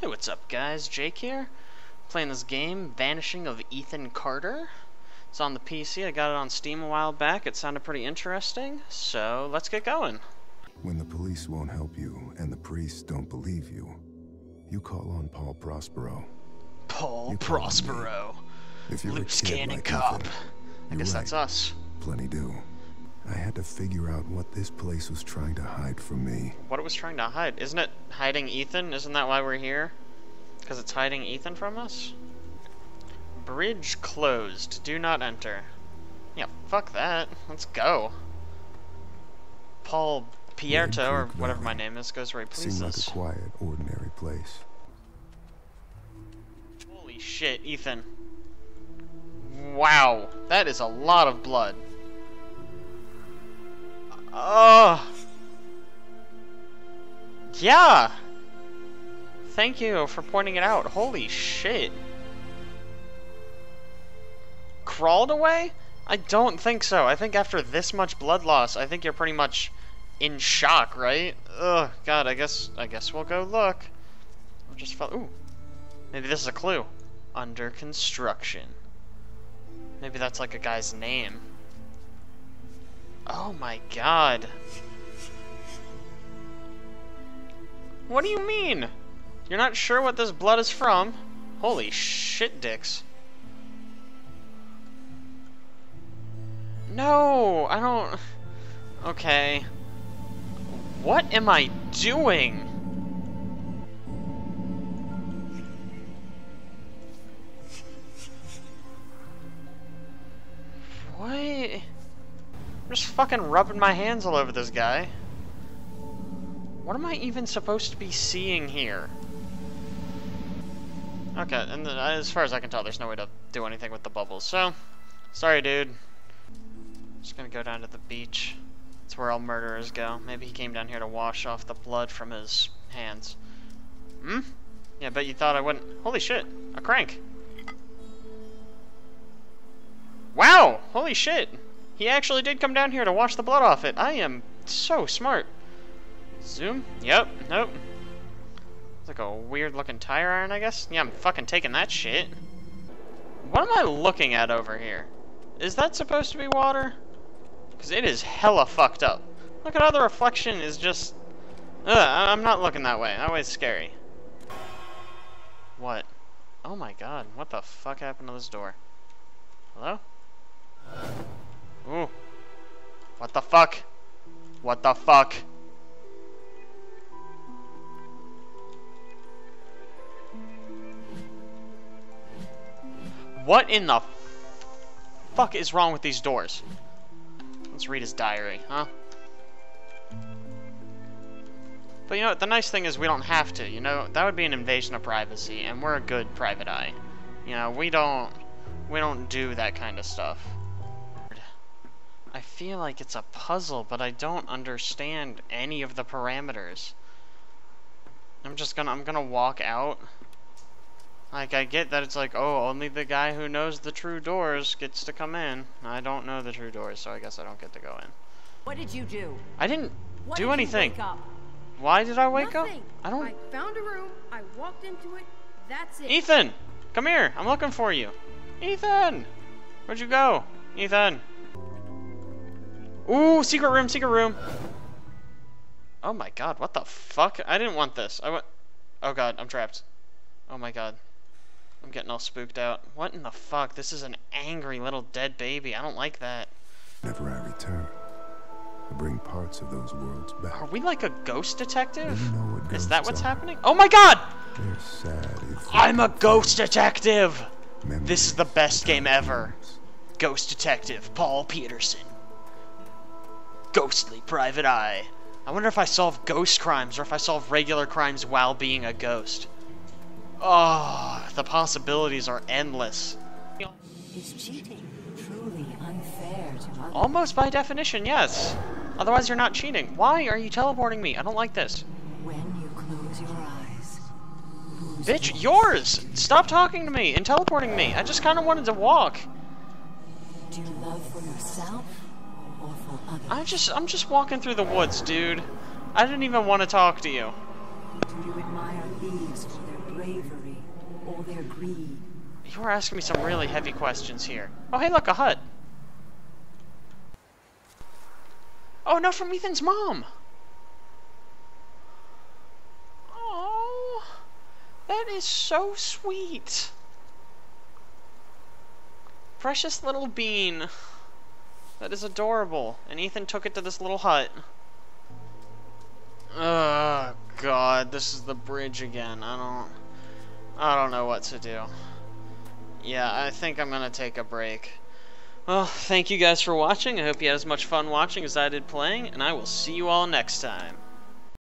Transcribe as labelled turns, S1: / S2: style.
S1: Hey, what's up guys? Jake here. Playing this game, Vanishing of Ethan Carter. It's on the PC. I got it on Steam a while back. It sounded pretty interesting, so let's get going.
S2: When the police won't help you and the priests don't believe you, you call on Paul Prospero.
S1: Paul
S2: You call me.
S1: Prospero.
S2: If you're kid
S1: cannon
S2: like
S1: cop.
S2: Ethan,
S1: I guess
S2: right.
S1: that's us.
S2: Plenty do. I had to figure out what this place was trying to hide from me.
S1: What it was trying to hide. Isn't it hiding Ethan? Isn't that why we're here? Because it's hiding Ethan from us? Bridge closed. Do not enter. Yeah, fuck that. Let's go. Paul Pierto, or whatever my name is, goes where he
S2: Seemed like a quiet, ordinary place.
S1: Holy shit, Ethan. Wow, that is a lot of blood. Oh. Yeah. Thank you for pointing it out. Holy shit. Crawled away? I don't think so. I think after this much blood loss, I think you're pretty much in shock, right? Ugh, God, I guess I guess we'll go look. We'll just follow. Ooh, maybe this is a clue. Under construction. Maybe that's like a guy's name. Oh my god. What do you mean? You're not sure what this blood is from? Holy shit, dicks. No, I don't. Okay. What am I doing? Fucking rubbing my hands all over this guy. What am I even supposed to be seeing here? Okay, and then, uh, as far as I can tell, there's no way to do anything with the bubbles. So, sorry, dude. Just gonna go down to the beach. That's where all murderers go. Maybe he came down here to wash off the blood from his hands. Hmm? Yeah, but you thought I wouldn't. Holy shit, a crank. Wow! Holy shit! He actually did come down here to wash the blood off it. I am so smart. Zoom? Yep. Nope. It's like a weird looking tire iron, I guess? Yeah, I'm fucking taking that shit. What am I looking at over here? Is that supposed to be water? Because it is hella fucked up. Look at how the reflection is just... Ugh, I'm not looking that way. That way's scary. What? Oh my god, what the fuck happened to this door? Hello? Fuck? What the fuck? What in the fuck is wrong with these doors? Let's read his diary, huh? But you know what, the nice thing is we don't have to, you know? That would be an invasion of privacy, and we're a good private eye. You know, we don't we don't do that kind of stuff. I feel like it's a puzzle, but I don't understand any of the parameters. I'm just gonna I'm gonna walk out. Like I get that it's like, oh, only the guy who knows the true doors gets to come in. I don't know the true doors, so I guess I don't get to go in.
S3: What did you do?
S1: I didn't
S3: What
S1: do
S3: did
S1: anything.
S3: You wake up?
S1: Why did I wake
S4: Nothing.
S1: up? I don't
S4: I found a room. I walked into it. That's it.
S1: Ethan! Come here! I'm looking for you. Ethan! Where'd you go? Ethan! Ooh, secret room, secret room! Oh my god, what the fuck? I didn't want this. I went. Oh god, I'm trapped. Oh my god. I'm getting all spooked out. What in the fuck? This is an angry little dead baby. I don't like that.
S2: Never I return, I bring parts of those worlds back.
S1: Are we like a ghost detective?
S2: You know
S1: Is that what's
S2: are.
S1: happening? Oh my god!
S2: They're sad.
S1: I'm a ghost detective!
S2: memories
S1: This is the best game ever. Ghost Detective Paul Peterson. Ghostly Private Eye. I wonder if I solve ghost crimes or if I solve regular crimes while being a ghost. Oh, the possibilities are endless.
S3: Is cheating truly unfair to others?
S1: Almost by definition, yes. Otherwise, you're not cheating. Why are you teleporting me? I don't like this.
S3: When you close your eyes,
S1: Bitch, yours! Stop talking to me and teleporting me. I just kind of wanted to walk.
S3: Do you love for yourself or for others?
S1: I just, I'm just walking through the woods, dude. I didn't even want to talk to you.
S3: Do you admire these for their bravery or their greed.
S1: You are asking me some really heavy questions here. Oh, hey, look, a hut. Oh, not from Ethan's mom. Oh, that is so sweet. Precious little bean. That is adorable. And Ethan took it to this little hut. Oh, God, this is the bridge again. I don't... I don't know what to do. Yeah, I think I'm to take a break. Well, thank you guys for watching. I hope you had as much fun watching as I did playing, and I will see you all next time.